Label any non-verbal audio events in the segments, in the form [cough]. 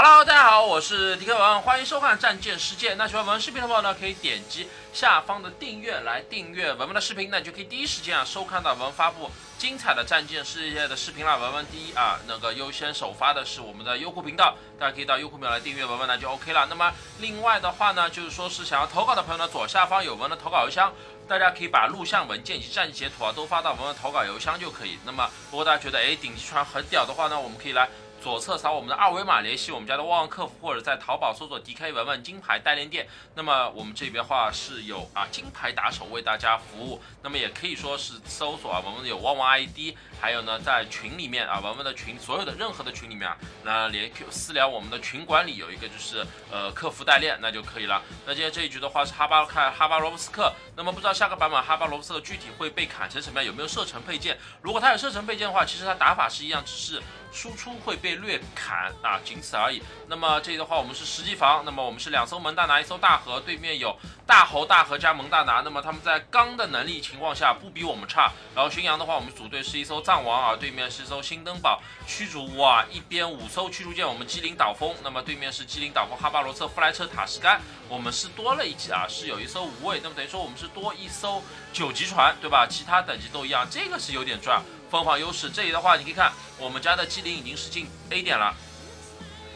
Hello，大家好，我是迪克文，欢迎收看《战舰世界》。那喜欢文文视频的朋友呢，可以点击下方的订阅来订阅文文的视频，那你就可以第一时间啊收看到文文发布精彩的《战舰世界》的视频了。文文第一啊，那个优先首发的是我们的优酷频道，大家可以到优酷频道来订阅文文，那就 OK 了。那么另外的话呢，就是说是想要投稿的朋友呢，左下方有文文的投稿邮箱，大家可以把录像文件以及战绩截图啊都发到文文投稿邮箱就可以。那么如果大家觉得哎顶级船很屌的话呢，我们可以来。左侧扫我们的二维码联系我们家的旺旺客服，或者在淘宝搜索 DK 文文金牌代练店。那么我们这边话是有啊金牌打手为大家服务。那么也可以说是搜索啊，文文有旺旺 ID，还有呢在群里面啊，文文的群所有的任何的群里面啊，那连 Q 私聊我们的群管理有一个就是呃客服代练那就可以了。那今天这一局的话是哈巴看哈巴罗夫斯克，那么不知道下个版本哈巴罗夫斯克具体会被砍成什么样，有没有射程配件？如果它有射程配件的话，其实它打法是一样，只是。输出会被略砍啊，仅此而已。那么这里的话，我们是十级房，那么我们是两艘蒙大拿，一艘大河，对面有大侯、大河加蒙大拿。那么他们在刚的能力情况下不比我们差。然后巡洋的话，我们组队是一艘藏王啊，对面是一艘新登堡驱逐哇，一边五艘驱逐舰，我们机灵导风。那么对面是机灵导风哈巴罗特弗莱彻塔什干，我们是多了一级啊，是有一艘无畏。那么等于说我们是多一艘九级船，对吧？其他等级都一样，这个是有点赚。分化优势，这里的话，你可以看我们家的机灵已经是进 A 点了。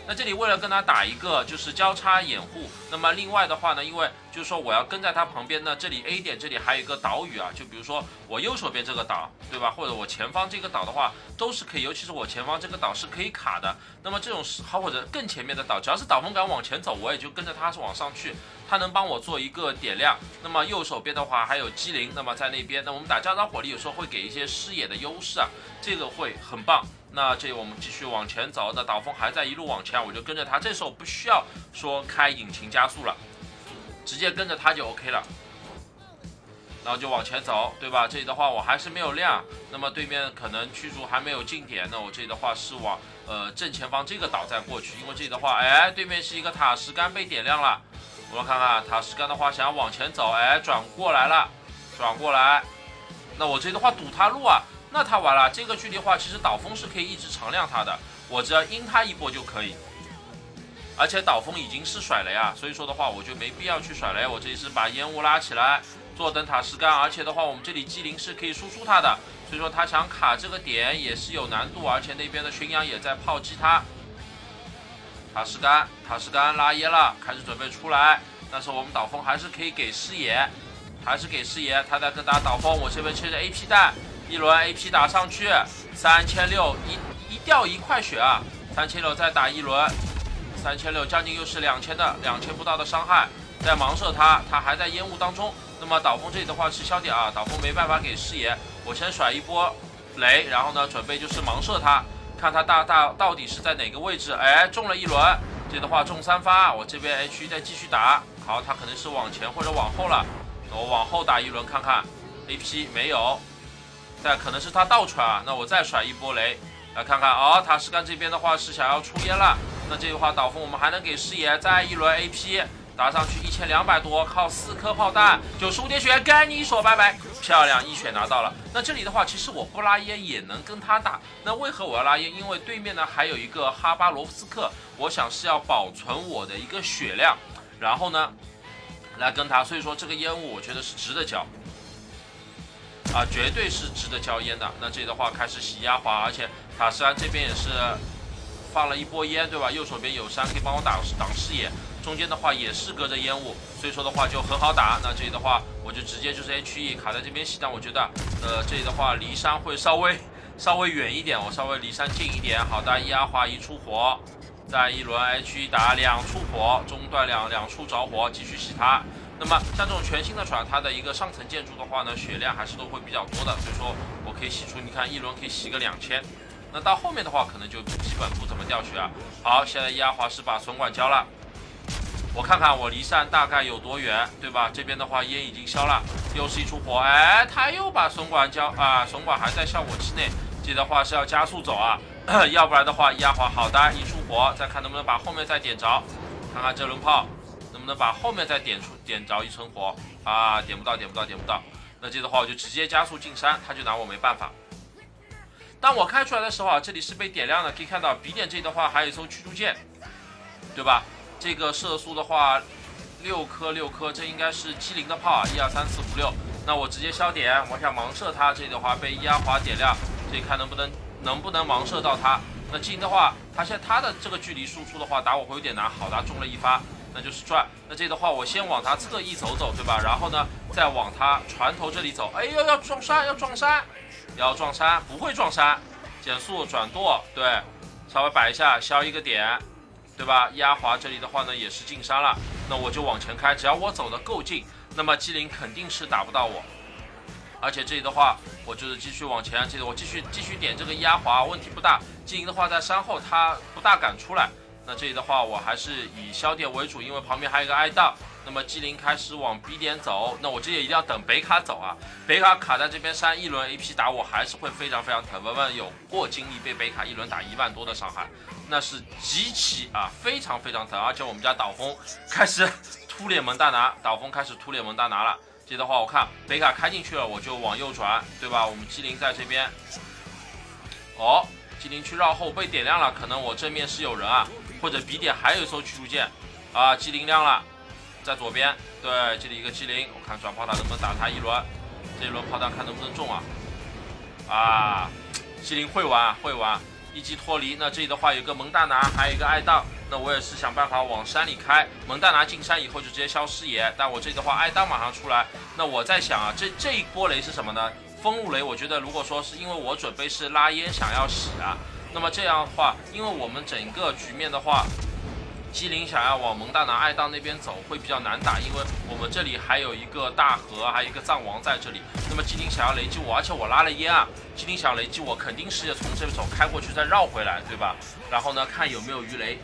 那这里为了跟他打一个就是交叉掩护，那么另外的话呢，因为就是说我要跟在他旁边呢，这里 A 点这里还有一个岛屿啊，就比如说我右手边这个岛，对吧？或者我前方这个岛的话，都是可以，尤其是我前方这个岛是可以卡的。那么这种是好或者更前面的岛，只要是导风杆往前走，我也就跟着它是往上去，它能帮我做一个点亮。那么右手边的话还有机灵，那么在那边，那我们打交叉火力有时候会给一些视野的优势啊，这个会很棒。那这我们继续往前走，那导风还在一路往前，我就跟着他。这时候不需要说开引擎加速了，直接跟着他就 OK 了。然后就往前走，对吧？这里的话我还是没有亮，那么对面可能驱逐还没有进点，那我这里的话是往呃正前方这个岛再过去，因为这里的话，哎，对面是一个塔什干被点亮了。我们看看塔什干的话想要往前走，哎，转过来了，转过来。那我这里的话堵他路啊。那他完了，这个距离的话，其实导风是可以一直常亮他的，我只要阴他一波就可以。而且导风已经是甩雷啊，所以说的话，我就没必要去甩雷。我这里是把烟雾拉起来，坐等塔石干，而且的话，我们这里机灵是可以输出他的，所以说他想卡这个点也是有难度，而且那边的巡洋也在炮击他。塔石干，塔石干拉烟了，开始准备出来，但是我们导风还是可以给视野，还是给视野，他在跟打导风，我这边切着 AP 弹。一轮 AP 打上去，三千六一一掉一块血啊！三千六再打一轮，三千六将近又是两千的两千不到的伤害，在盲射他，他还在烟雾当中。那么导风这里的话是消点啊，导风没办法给视野，我先甩一波雷，然后呢准备就是盲射他，看他大大到底是在哪个位置。哎，中了一轮，这的话中三发，我这边 H 再继续打。好，他可能是往前或者往后了，我往后打一轮看看，AP 没有。但可能是他倒出来啊，那我再甩一波雷，来看看哦，塔什干这边的话是想要出烟了，那这句话导风我们还能给视野，再一轮 AP 打上去一千两百多，靠四颗炮弹九十五点血，跟你说拜拜，漂亮一血拿到了。那这里的话，其实我不拉烟也能跟他打，那为何我要拉烟？因为对面呢还有一个哈巴罗夫斯克，我想是要保存我的一个血量，然后呢来跟他，所以说这个烟雾我觉得是值得交。啊，绝对是值得交烟的。那这里的话开始洗压滑，而且塔什安这边也是放了一波烟，对吧？右手边有山可以帮我挡挡视野，中间的话也是隔着烟雾，所以说的话就很好打。那这里的话我就直接就是 H E 卡在这边洗，但我觉得呃这里的话离山会稍微 [laughs] 稍微远一点，我稍微离山近一点。好的，压滑一出火，再一轮 H E 打两处火，中段两两处着火，继续洗它。那么像这种全新的船，它的一个上层建筑的话呢，血量还是都会比较多的，所以说我可以洗出，你看一轮可以洗个两千。那到后面的话，可能就基本不怎么掉血啊。好，现在压滑是把损管交了，我看看我离山大概有多远，对吧？这边的话烟已经消了，又是一出火，哎，他又把损管交啊，损管还在效果期内，这的话是要加速走啊，[coughs] 要不然的话压滑。好的，一出火，再看能不能把后面再点着，看看这轮炮。能不能把后面再点出点着一层火啊？点不到，点不到，点不到。那这的话我就直接加速进山，他就拿我没办法。当我开出来的时候啊，这里是被点亮的，可以看到 B 点这里的话还有一艘驱逐舰，对吧？这个射速的话，六颗六颗，这应该是机灵的炮啊，一二三四五六。那我直接消点，我想盲射他，这里的话被压滑点亮，这里看能不能能不能盲射到他。那机灵的话，他现在他的这个距离输出的话，打我会有点难。好，他中了一发，那就是赚。那这里的话，我先往他侧翼走走，对吧？然后呢，再往他船头这里走。哎呦，要撞山，要撞山，要撞山，不会撞山，减速转舵，对，稍微摆一下，消一个点。对吧？压华这里的话呢，也是进山了。那我就往前开，只要我走的够近，那么机灵肯定是打不到我。而且这里的话，我就是继续往前，记得我继续继续点这个压华，问题不大。机灵的话在山后，他不大敢出来。那这里的话，我还是以消点为主，因为旁边还有一个哀悼。那么机灵开始往 B 点走，那我这里一定要等北卡走啊。北卡卡在这边山，一轮 AP 打我还是会非常非常疼。文文有过经历被北卡一轮打一万多的伤害。那是极其啊，非常非常疼，而且我们家导风开始突脸蒙大拿，导风开始突脸蒙大拿了。这的话，我看北卡开进去了，我就往右转，对吧？我们机灵在这边，哦，机灵去绕后被点亮了，可能我正面是有人啊，或者 B 点还有一艘驱逐舰啊，机灵亮了，在左边，对，这里一个机灵，我看转炮塔能不能打他一轮，这一轮炮弹看能不能中啊？啊，机灵会玩，会玩。一击脱离，那这里的话有个蒙大拿，还有一个爱当，那我也是想办法往山里开。蒙大拿进山以后就直接消视野，但我这里的话爱当马上出来，那我在想啊，这这一波雷是什么呢？风路雷，我觉得如果说是因为我准备是拉烟想要洗啊，那么这样的话，因为我们整个局面的话。机灵想要往蒙大拿爱当那边走会比较难打，因为我们这里还有一个大河，还有一个藏王在这里。那么机灵想要雷击我，而且我拉了烟啊，机灵想要雷击我，肯定是要从这边走开过去再绕回来，对吧？然后呢，看有没有鱼雷，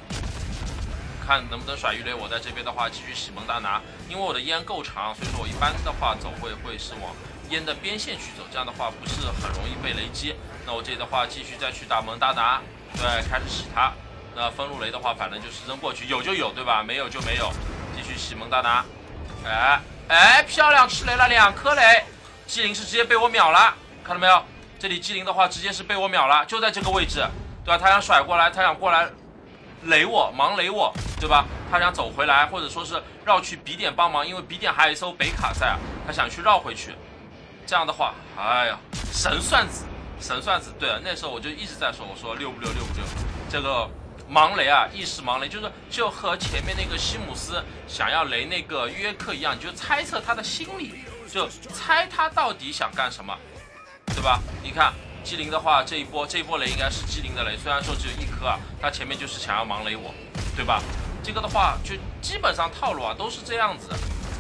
看能不能甩鱼雷。我在这边的话继续洗蒙大拿，因为我的烟够长，所以说我一般的话走会会是往烟的边线去走，这样的话不是很容易被雷击。那我这里的话继续再去打蒙大拿，对，开始洗它。那分路雷的话，反正就是扔过去，有就有，对吧？没有就没有，继续洗蒙大拿。哎哎，漂亮，吃雷了两颗雷，机灵是直接被我秒了，看到没有？这里机灵的话，直接是被我秒了，就在这个位置，对吧？他想甩过来，他想过来雷我，盲雷我，对吧？他想走回来，或者说是绕去 B 点帮忙，因为 B 点还有一艘北卡在啊，他想去绕回去。这样的话，哎呀，神算子，神算子。对啊，那时候我就一直在说，我说六不六，六不六，这个。盲雷啊，意识盲雷，就是就和前面那个西姆斯想要雷那个约克一样，你就猜测他的心理，就猜他到底想干什么，对吧？你看机灵的话，这一波这一波雷应该是机灵的雷，虽然说只有一颗啊，他前面就是想要盲雷我，对吧？这个的话就基本上套路啊都是这样子。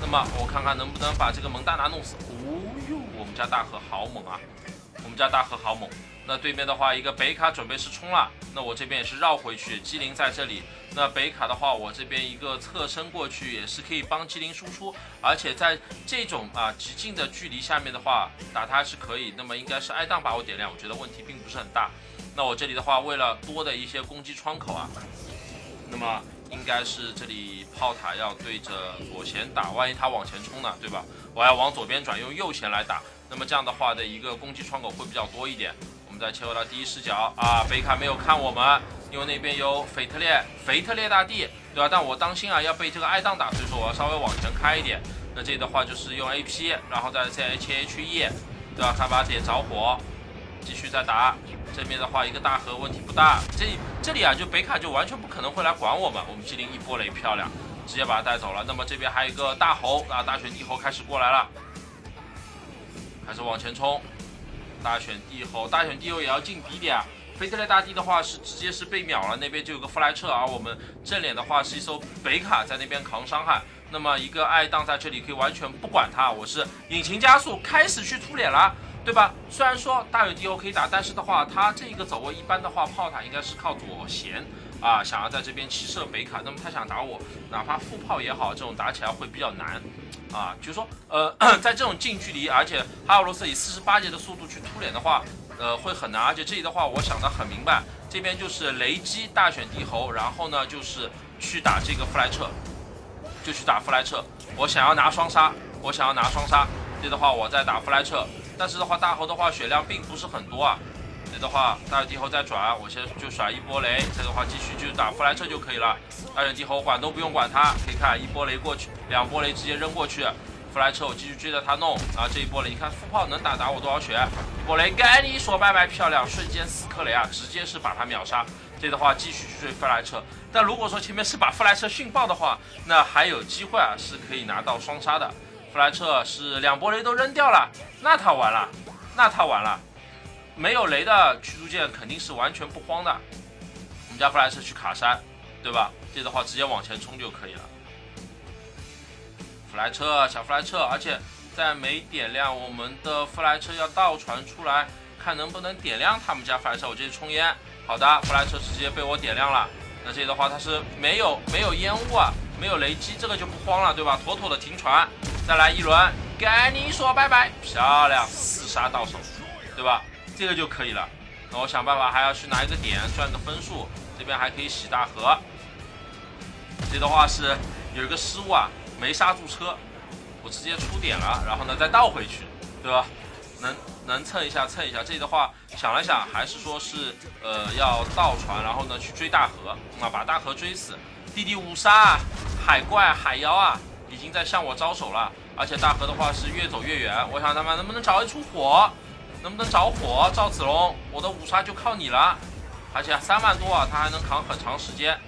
那么我看看能不能把这个蒙大拿弄死。哦哟，我们家大河好猛啊！加大河好猛。那对面的话，一个北卡准备是冲了，那我这边也是绕回去，机灵在这里。那北卡的话，我这边一个侧身过去也是可以帮机灵输出，而且在这种啊极近的距离下面的话，打他是可以。那么应该是挨档把我点亮，我觉得问题并不是很大。那我这里的话，为了多的一些攻击窗口啊，那么应该是这里炮塔要对着左前打，万一他往前冲呢，对吧？我要往左边转，用右前来打，那么这样的话的一个攻击窗口会比较多一点。我们再切回到第一视角啊，北卡没有看我们，因为那边有腓特烈，腓特烈大帝，对吧？但我当心啊，要被这个艾当打，所以说我要稍微往前开一点。那这里的话就是用 AP，然后再 CHHE，对吧？看把点着火，继续再打。这边的话一个大河问题不大，这这里啊就北卡就完全不可能会来管我们。我们机灵一波雷漂亮，直接把他带走了。那么这边还有一个大猴啊，大雪帝猴开始过来了，还是往前冲。大选帝后，大选帝后也要进 B 点啊！菲特烈大帝的话是直接是被秒了，那边就有个弗莱彻，而我们正脸的话是一艘北卡在那边扛伤害。那么一个爱当在这里可以完全不管他，我是引擎加速开始去突脸了，对吧？虽然说大选帝后可以打，但是的话他这个走位一般的话炮塔应该是靠左舷啊，想要在这边骑射北卡，那么他想打我，哪怕副炮也好，这种打起来会比较难。啊，就是说，呃，[clears throat] 在这种近距离，而且哈尔罗斯以四十八节的速度去突脸的话，呃，会很难。而且这里的话，我想的很明白，这边就是雷击大选敌侯，然后呢，就是去打这个弗莱彻，就去打弗莱彻。我想要拿双杀，我想要拿双杀。这的话，我在打弗莱彻，但是的话，大侯的话血量并不是很多啊。的话，大远帝侯再转，我先就甩一波雷，这的话继续就打弗莱彻就可以了。大远帝侯管都不用管他，可以看一波雷过去，两波雷直接扔过去。弗莱彻我继续追着他弄，然后这一波雷，你看副炮能打打我多少血？一波雷该你说拜拜，漂亮，瞬间四颗雷啊，直接是把他秒杀。这的话继续去追弗莱彻，但如果说前面是把弗莱彻训爆的话，那还有机会啊，是可以拿到双杀的。弗莱彻是两波雷都扔掉了，那他完了，那他完了。没有雷的驱逐舰肯定是完全不慌的。我们家弗莱彻去卡山，对吧？这的话直接往前冲就可以了。弗莱彻，小弗莱彻，而且在没点亮我们的弗莱彻要倒船出来，看能不能点亮他们家弗莱彻。我直接冲烟，好的，弗莱彻直接被我点亮了。那这里的话它是没有没有烟雾啊，没有雷击，这个就不慌了，对吧？妥妥的停船，再来一轮，跟你说拜拜，漂亮，四杀到手，对吧？这个就可以了。那我想办法还要去拿一个点赚个分数，这边还可以洗大河。这里的话是有一个失误啊。没刹住车，我直接出点了，然后呢再倒回去，对吧？能能蹭一下蹭一下。这里的话想了想，还是说是呃要倒船，然后呢去追大河，啊把大河追死。弟弟五杀海怪海妖啊，已经在向我招手了。而且大河的话是越走越远，我想他们能不能找一出火，能不能着火？赵子龙，我的五杀就靠你了。而且三万多啊，他还能扛很长时间。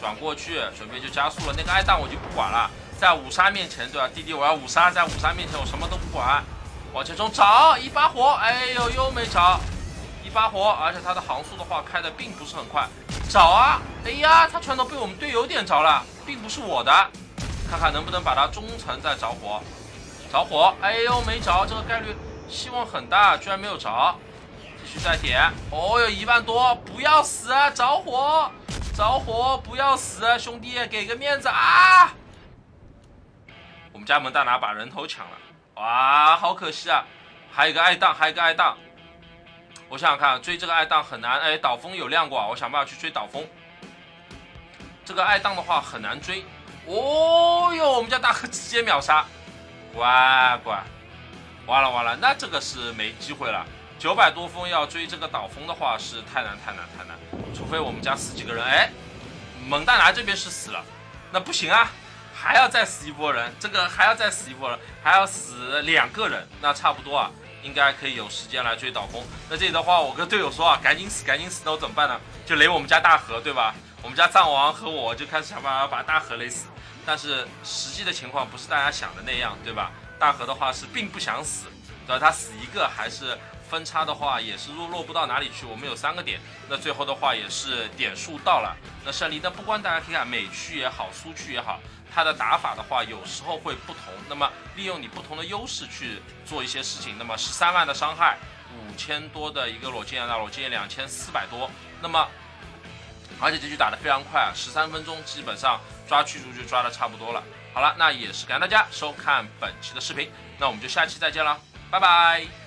转过去，准备就加速了。那个爱弹我就不管了，在五杀面前，对吧？弟弟，我要五杀，在五杀面前我什么都不管，往前冲，找一把火，哎呦，又没着，一把火，而且他的航速的话开的并不是很快，找啊，哎呀，他船头被我们队友点着了，并不是我的，看看能不能把他中层再着火，着火，哎呦，没着，这个概率希望很大，居然没有着，继续再点，哦哟，一万多，不要死，着火。着火，不要死，兄弟，给个面子啊！我们家门大拿把人头抢了，哇，好可惜啊！还有个爱当，还有个爱当。我想想看，追这个爱当很难。哎，导风有亮过，我想办法去追导风。这个爱当的话很难追。哦哟，我们家大哥直接秒杀，乖乖，完了完了，那这个是没机会了。九百多封要追这个导风的话是太难太难太难，除非我们家死几个人。哎，蒙大拿这边是死了，那不行啊，还要再死一波人，这个还要再死一波人，还要死两个人，那差不多啊，应该可以有时间来追导风。那这里的话，我跟队友说啊，赶紧死赶紧死，那我怎么办呢？就雷我们家大河，对吧？我们家藏王和我就开始想办法把大河雷死，但是实际的情况不是大家想的那样，对吧？大河的话是并不想死，只要他死一个还是。分差的话也是落落不到哪里去，我们有三个点，那最后的话也是点数到了，那胜利。那不光大家可以看美区也好，苏区也好，它的打法的话有时候会不同。那么利用你不同的优势去做一些事情。那么十三万的伤害，五千多的一个裸剑那裸剑两千四百多。那么而且这局打得非常快啊，十三分钟基本上抓驱逐就抓的差不多了。好了，那也是感谢大家收看本期的视频，那我们就下期再见了，拜拜。